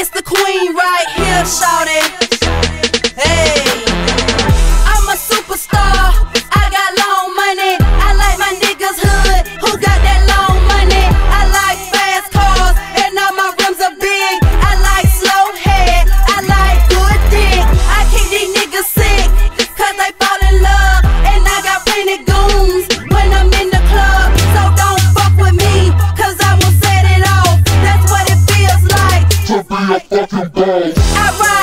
It's the queen right here, shouting. your fucking balls.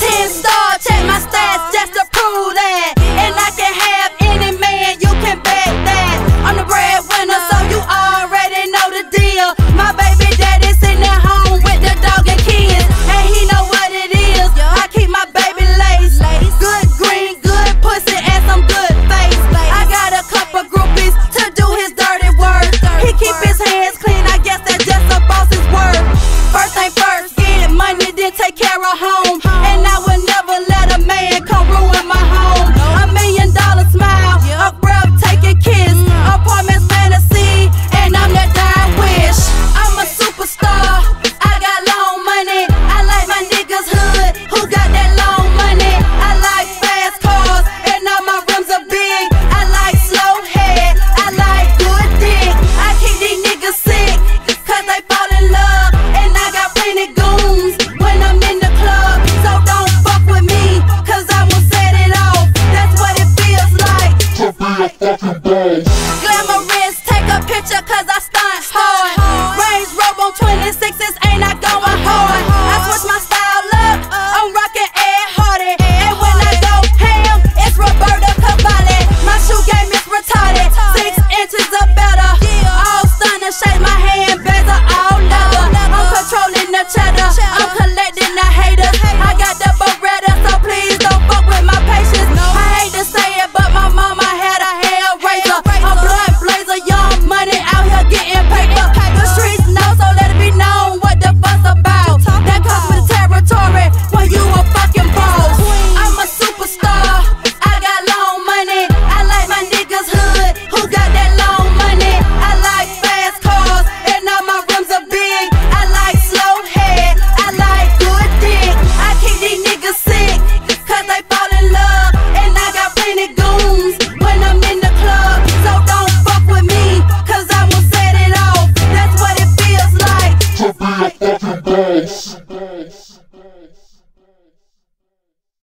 Tears